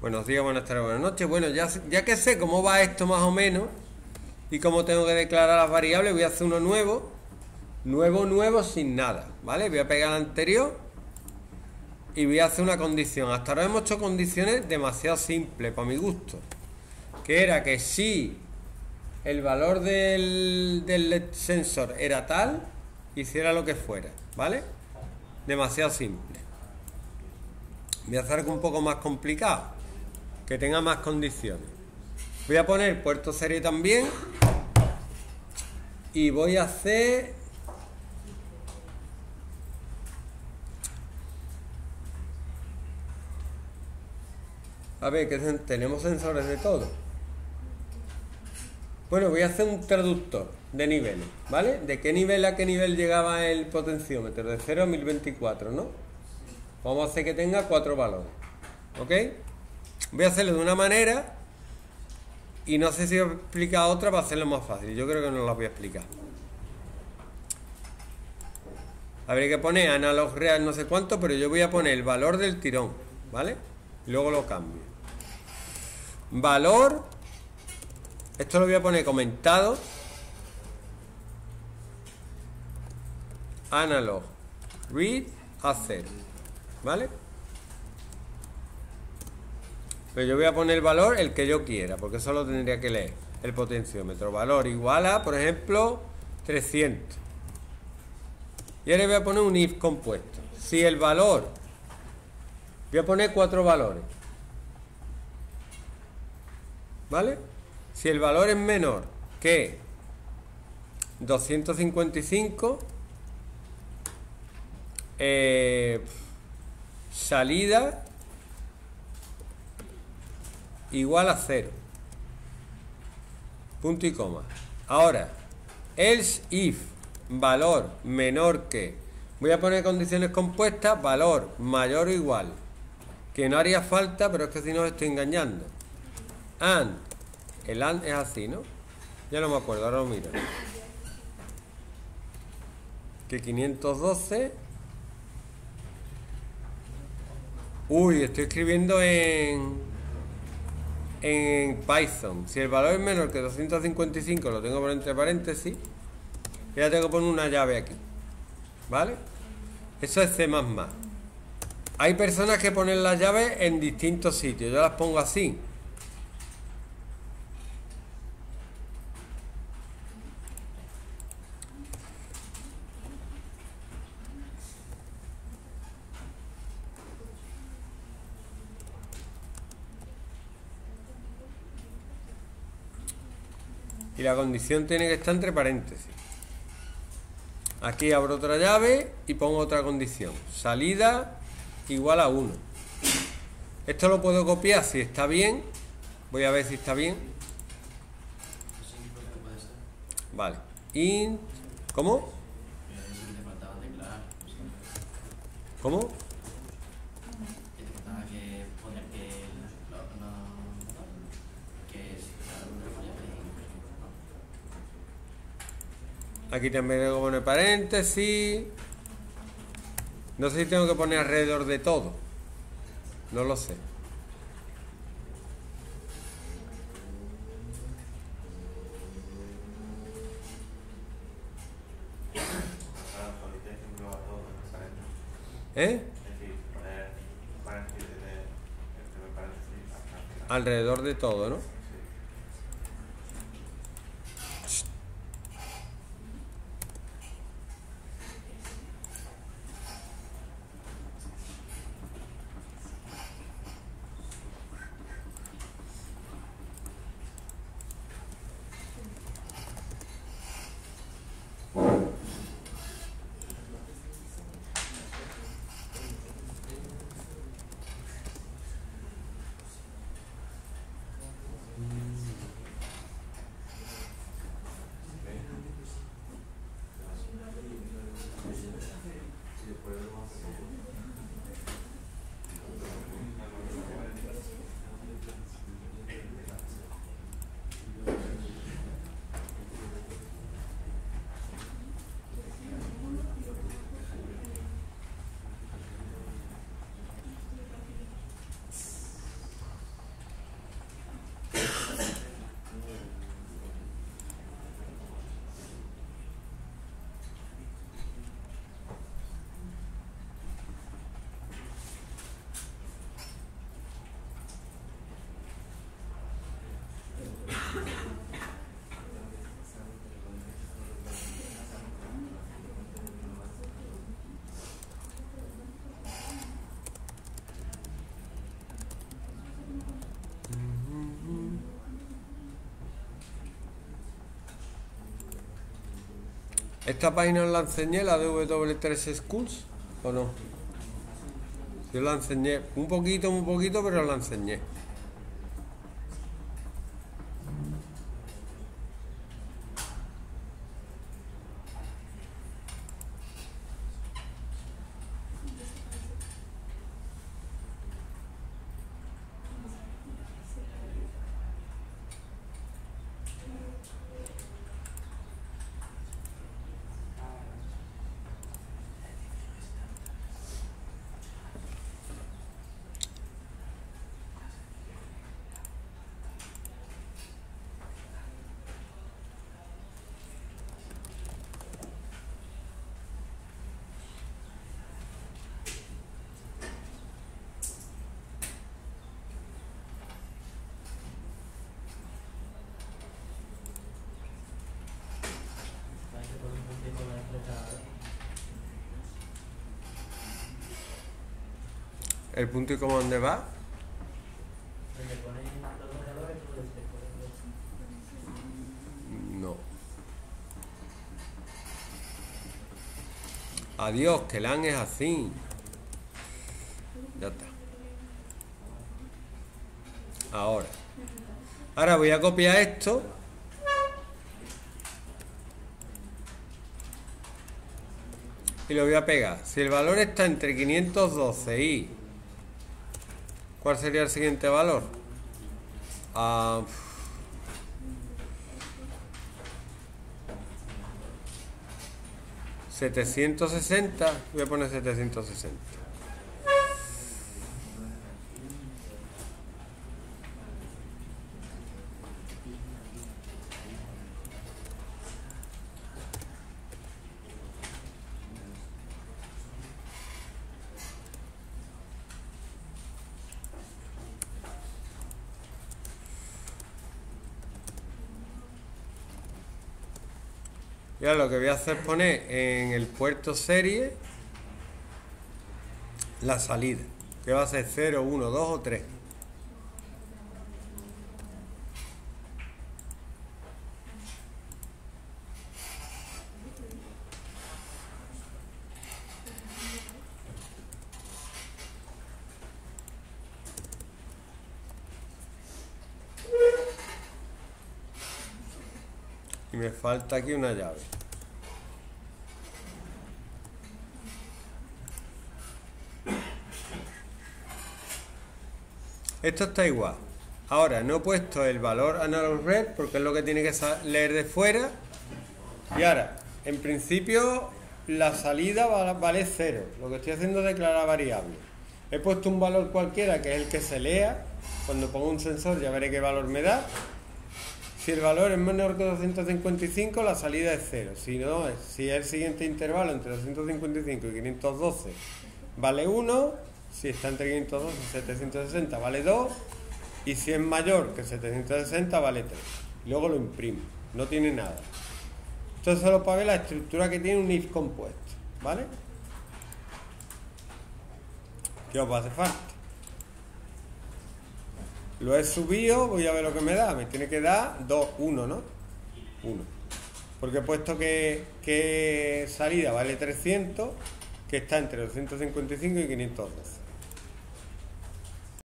Buenos días, buenas tardes, buenas noches. Bueno, ya, ya que sé cómo va esto más o menos y cómo tengo que declarar las variables, voy a hacer uno nuevo. Nuevo, nuevo, sin nada, ¿vale? Voy a pegar el anterior y voy a hacer una condición. Hasta ahora hemos hecho condiciones demasiado simples para mi gusto. Que era que si el valor del, del sensor era tal, hiciera lo que fuera, ¿vale? Demasiado simple. Voy a hacer algo un poco más complicado que tenga más condiciones. Voy a poner puerto serie también. Y voy a hacer... A ver, que tenemos sensores de todo. Bueno, voy a hacer un traductor de niveles, ¿vale? ¿De qué nivel a qué nivel llegaba el potenciómetro? De 0 a 1024, ¿no? Vamos a hacer que tenga cuatro valores. ¿Ok? Voy a hacerlo de una manera y no sé si voy a explicar otra para hacerlo más fácil. Yo creo que no la voy a explicar. Habría que poner analog real no sé cuánto, pero yo voy a poner el valor del tirón, ¿vale? Luego lo cambio. Valor, esto lo voy a poner comentado. Analog read a 0, ¿vale? Pero yo voy a poner el valor el que yo quiera, porque eso lo tendría que leer. El potenciómetro. Valor igual a, por ejemplo, 300. Y ahora voy a poner un if compuesto. Si el valor, voy a poner cuatro valores. ¿Vale? Si el valor es menor que 255, eh, salida igual a 0. Punto y coma. Ahora, else if valor menor que. Voy a poner condiciones compuestas, valor mayor o igual. Que no haría falta, pero es que si no estoy engañando. And. El and es así, ¿no? Ya no me acuerdo, ahora lo miro. Que 512. Uy, estoy escribiendo en en Python. Si el valor es menor que 255, lo tengo por entre paréntesis. Y ya tengo que poner una llave aquí. ¿Vale? Eso es C++. Hay personas que ponen las llaves en distintos sitios. Yo las pongo así. Y la condición tiene que estar entre paréntesis. Aquí abro otra llave y pongo otra condición. Salida igual a 1. Esto lo puedo copiar si está bien. Voy a ver si está bien. Vale. Int. ¿Cómo? ¿Cómo? Aquí también tengo que poner paréntesis. No sé si tengo que poner alrededor de todo. No lo sé. ¿Eh? Alrededor de todo, ¿no? ¿Esta página os la enseñé, la de W3 Schools, o no? Yo la enseñé un poquito, un poquito, pero la enseñé. ¿El punto y cómo dónde va? No. Adiós, que LAN es así. Ya está. Ahora. Ahora voy a copiar esto. Y lo voy a pegar. Si el valor está entre 512 y ¿Cuál sería el siguiente valor? Ah, ¿760? Voy a poner 760. Y ahora lo que voy a hacer es poner en el puerto serie la salida, que va a ser 0, 1, 2 o 3. Y me falta aquí una llave. Esto está igual. Ahora, no he puesto el valor analog red porque es lo que tiene que leer de fuera. Y ahora, en principio, la salida vale cero. Lo que estoy haciendo es declarar variable. He puesto un valor cualquiera que es el que se lea. Cuando pongo un sensor ya veré qué valor me da. Si el valor es menor que 255, la salida es cero. Si no, si el siguiente intervalo entre 255 y 512 vale 1, si está entre 512 y 760 vale 2, y si es mayor que 760 vale 3. Luego lo imprimo, no tiene nada. Esto es solo para ver la estructura que tiene un if compuesto, ¿vale? ¿Qué os va a hacer falta? Lo he subido, voy a ver lo que me da. Me tiene que dar 2, 1, ¿no? 1. Porque he puesto que, que salida vale 300, que está entre 255 y 512.